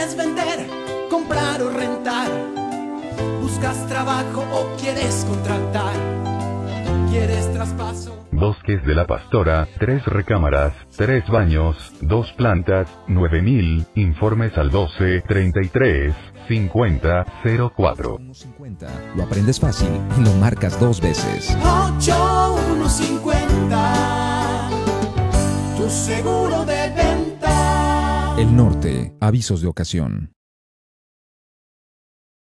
¿Quieres vender, comprar o rentar? ¿Buscas trabajo o quieres contratar? ¿Quieres traspaso? Bosques de la Pastora, tres recámaras, tres baños, dos plantas, 9000, informes al 12 33 50 04. 50. Lo aprendes fácil y lo marcas dos veces. 8150 Tu seguro de avisos de ocasión.